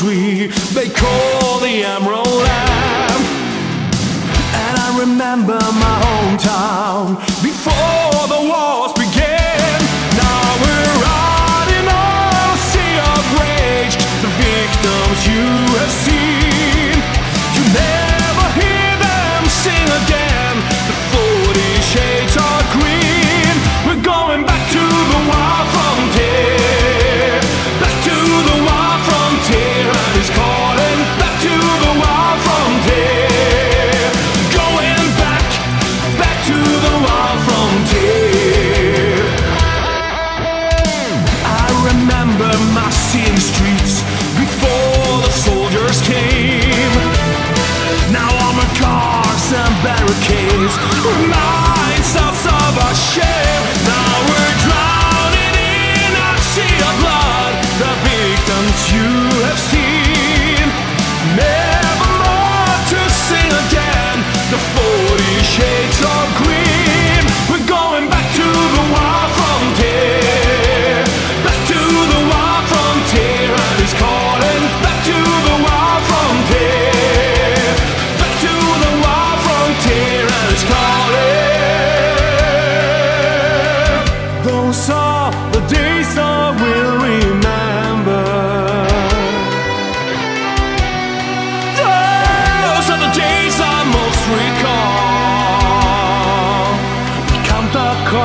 tree they call the Emerald Land. And I remember my hometown before the wars. My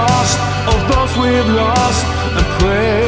lost, of those we've lost, and pray.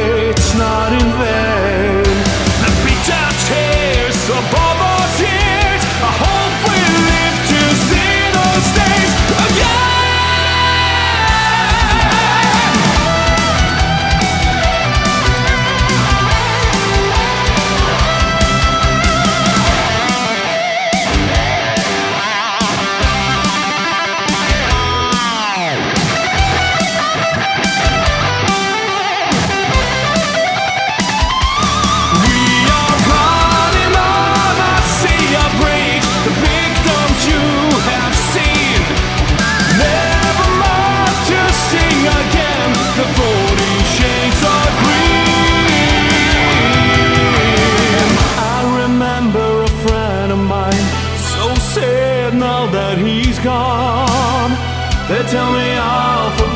now that he's gone. They tell me I'll